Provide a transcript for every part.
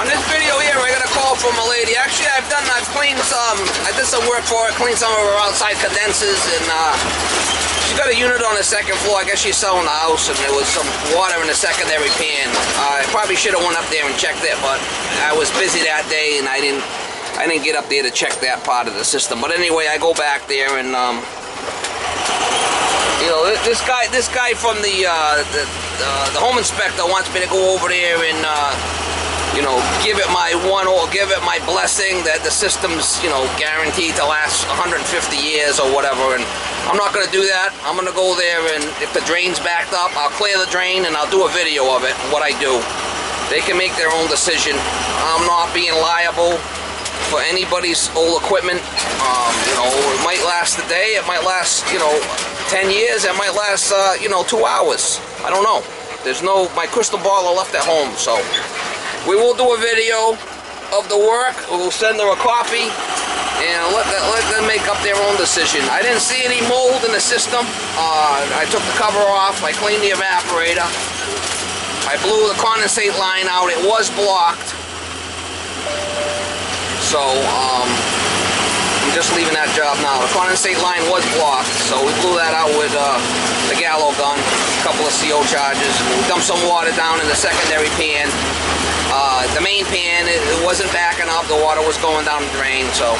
On this video here, I got a call from a lady. Actually, I've done, I've cleaned some, I did some work for her, cleaned some of her outside condensers, and uh, she got a unit on the second floor. I guess she's selling the house, and there was some water in the secondary pan. Uh, I probably should have went up there and checked it, but I was busy that day, and I didn't, I didn't get up there to check that part of the system. But anyway, I go back there, and um, you know, this guy, this guy from the uh, the, the home inspector wants me to go over there and. Uh, you know, give it my one or give it my blessing that the system's, you know, guaranteed to last 150 years or whatever. And I'm not going to do that. I'm going to go there and if the drain's backed up, I'll clear the drain and I'll do a video of it, what I do. They can make their own decision. I'm not being liable for anybody's old equipment. Um, you know, it might last a day, it might last, you know, 10 years, it might last, uh, you know, two hours. I don't know. There's no, my crystal ball I left at home, so we will do a video of the work. We'll send her a copy and let, them, let them make up their own decision. I didn't see any mold in the system. Uh, I took the cover off. I cleaned the evaporator. I blew the condensate line out. It was blocked. So, um, I'm just leaving that job now. The condensate line was blocked, so we blew that out with uh, the gallo gun, a couple of CO charges. We dumped some water down in the secondary pan. Uh, the main pan, it, it, wasn't backing up. The water was going down the drain, so.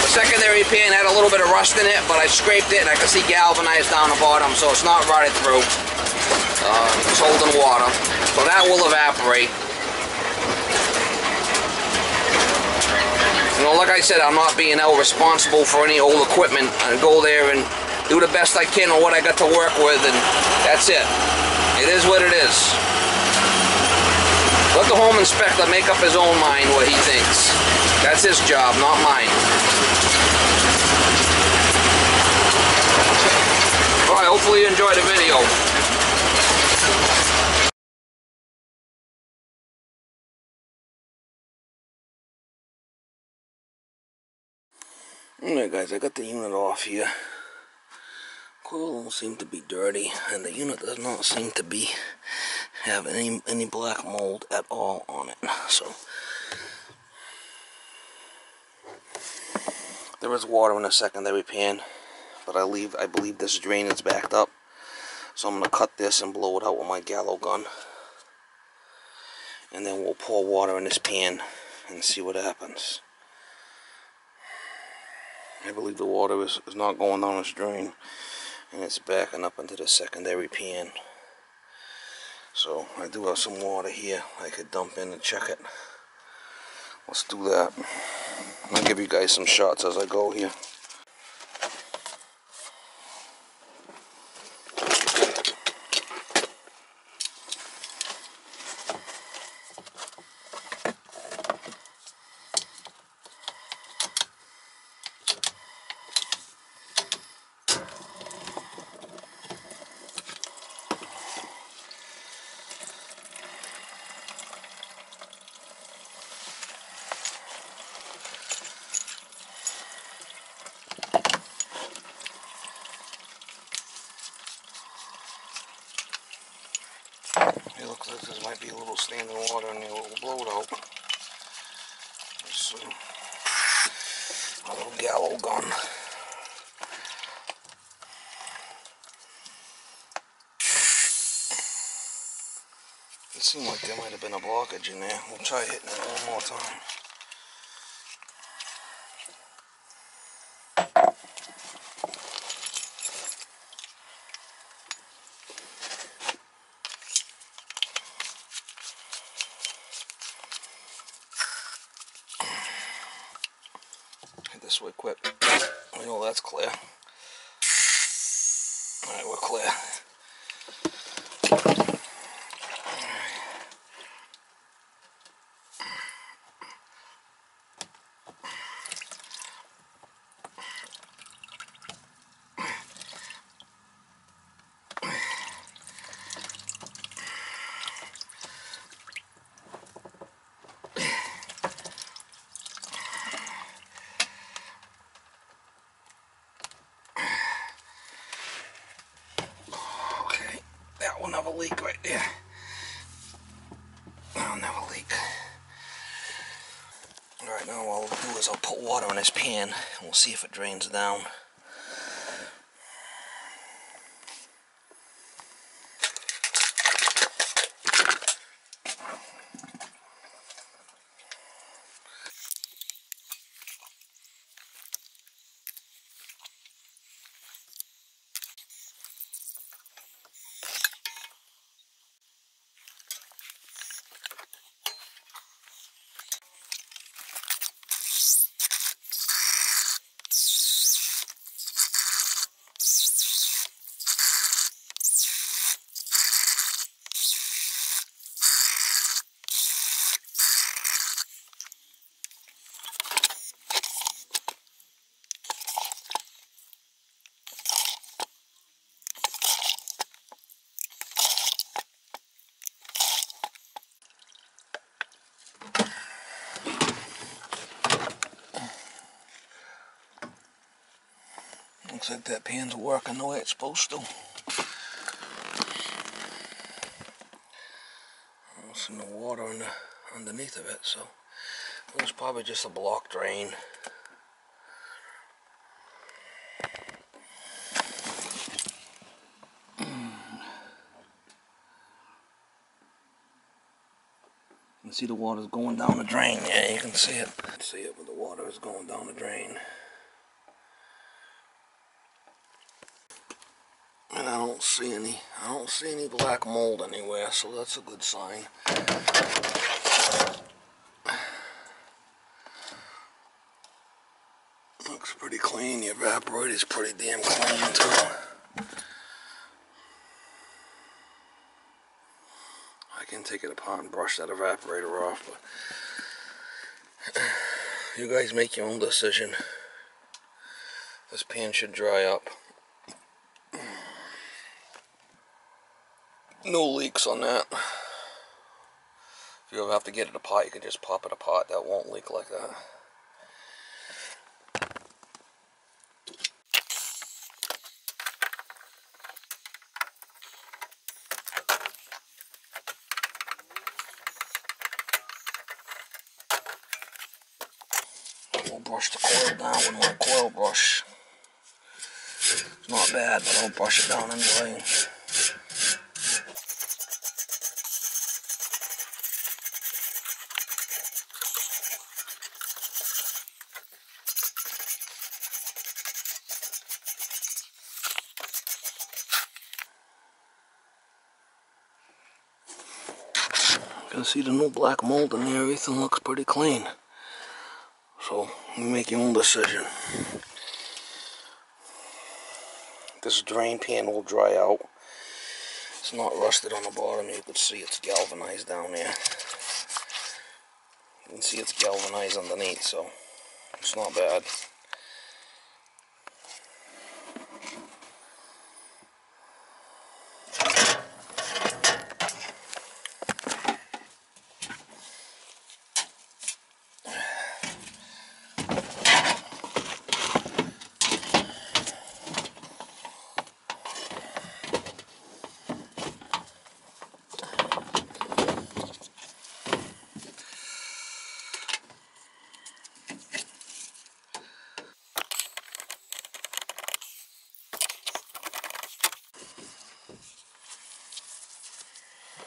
The secondary pan had a little bit of rust in it, but I scraped it and I could see galvanized down the bottom, so it's not rotted through. Uh, it's holding water. So that will evaporate. You know, like I said, I'm not being held responsible for any old equipment. I go there and do the best I can on what I got to work with, and that's it. It is what it is. Let the home inspector make up his own mind what he thinks. That's his job, not mine. Alright, hopefully you enjoyed the video. Alright guys, I got the unit off here. Coil don't seem to be dirty, and the unit does not seem to be have any any black mold at all on it. So there is water in the secondary pan, but I leave I believe this drain is backed up. So I'm gonna cut this and blow it out with my gallo gun. And then we'll pour water in this pan and see what happens. I believe the water is, is not going down this drain and it's backing up into the secondary pan. So I do have some water here I could dump in and check it. Let's do that. I'll give you guys some shots as I go here. It looks like there be a little standing water in the little bloat out. Let's. A little gallo gun. It seemed like there might have been a blockage in there. We'll try hitting it one more time. Way quick. We know that's clear. Alright, we're clear. a leak right there. I'll leak. Alright, now what I'll do is I'll put water in this pan and we'll see if it drains down. Looks like that pan's working the way it's supposed to. There's water in the, underneath of it, so it was probably just a block drain. You can see the water's going down the drain. Yeah, you can see it. See it, but the water is going down the drain. And I don't see any, I don't see any black mold anywhere, so that's a good sign. Looks pretty clean. The evaporator is pretty damn clean too. I can take it apart and brush that evaporator off, but you guys make your own decision. This pan should dry up. No leaks on that. If you ever have to get it apart, you can just pop it apart. That won't leak like that. We'll brush the coil down with my coil brush. It's not bad, but I'll brush it down anyway. Can see the no black mold in there. Everything looks pretty clean. So you make your own decision. This drain pan will dry out. It's not rusted on the bottom. You can see it's galvanized down there. You can see it's galvanized underneath, so it's not bad.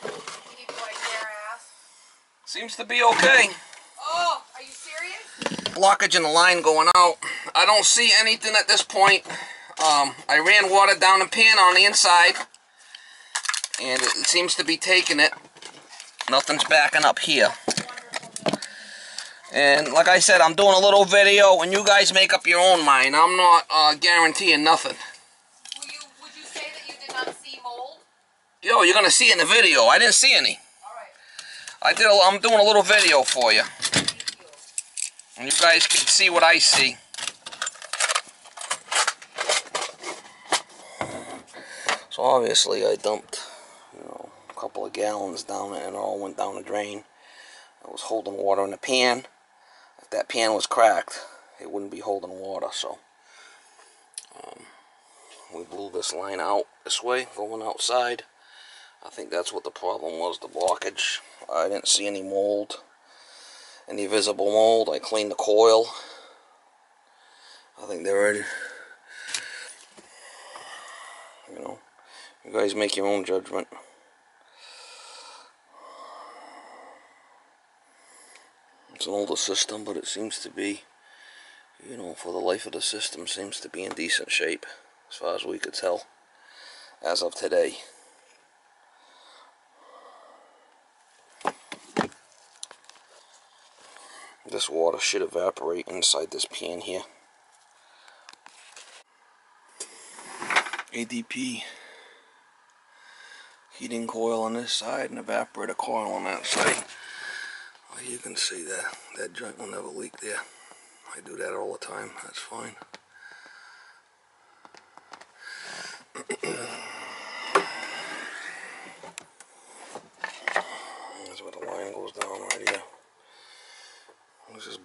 Did you wipe their ass? Seems to be okay. Oh, are you serious? blockage in the line going out. I don't see anything at this point. Um, I ran water down the pan on the inside, and it seems to be taking it. Nothing's backing up here. And like I said, I'm doing a little video, and you guys make up your own mind. I'm not uh, guaranteeing nothing. Will you, would you say that you did not see mold? Yo, you're gonna see it in the video. I didn't see any. I did. A, I'm doing a little video for you, and you guys can see what I see. So obviously I dumped, you know, a couple of gallons down and it all went down the drain. I was holding water in the pan. If that pan was cracked, it wouldn't be holding water, so um, we blew this line out this way, going outside. I think that's what the problem was, the blockage. I didn't see any mold. any visible mold. I cleaned the coil. I think they're ready. You know, you guys make your own judgment. It's an older system, but it seems to be, you know, for the life of the system, seems to be in decent shape, as far as we could tell, as of today. This water should evaporate inside this pan here. ADP heating coil on this side and evaporator coil on that side. Well, you can see that that joint will never leak there. I do that all the time. That's fine. That's where the line goes down right here. This is